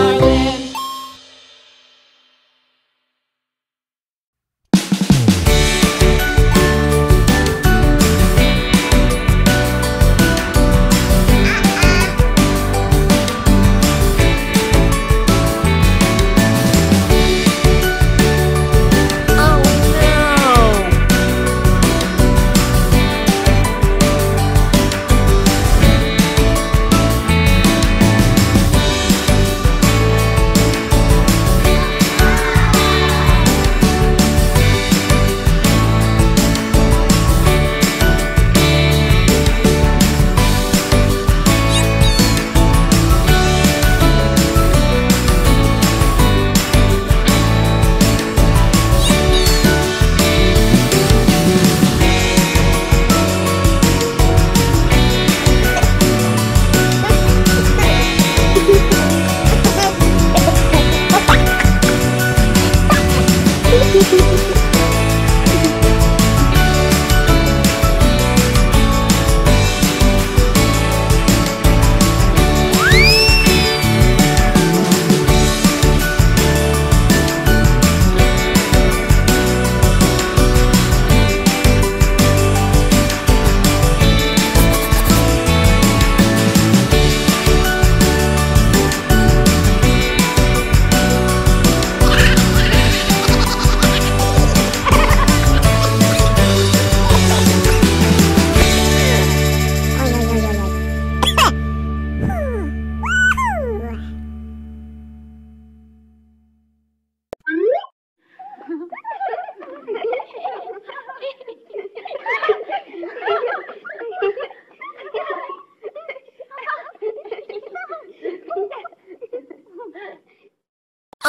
Darling.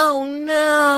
oh no.